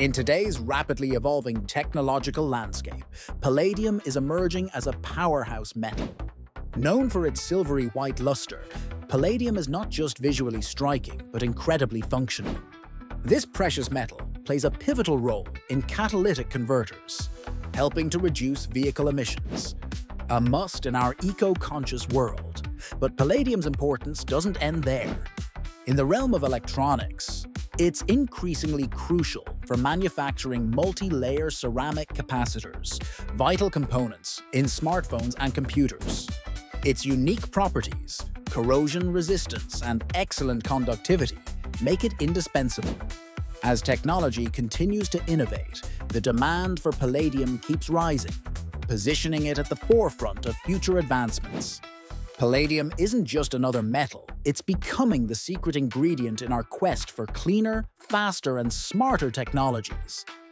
In today's rapidly evolving technological landscape, palladium is emerging as a powerhouse metal. Known for its silvery white luster, palladium is not just visually striking, but incredibly functional. This precious metal plays a pivotal role in catalytic converters, helping to reduce vehicle emissions. A must in our eco-conscious world. But palladium's importance doesn't end there. In the realm of electronics, it's increasingly crucial for manufacturing multi-layer ceramic capacitors, vital components in smartphones and computers. Its unique properties, corrosion resistance and excellent conductivity make it indispensable. As technology continues to innovate, the demand for palladium keeps rising, positioning it at the forefront of future advancements. Palladium isn't just another metal, it's becoming the secret ingredient in our quest for cleaner, faster and smarter technologies.